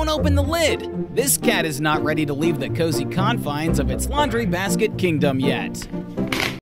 don't open the lid. This cat is not ready to leave the cozy confines of its laundry basket kingdom yet.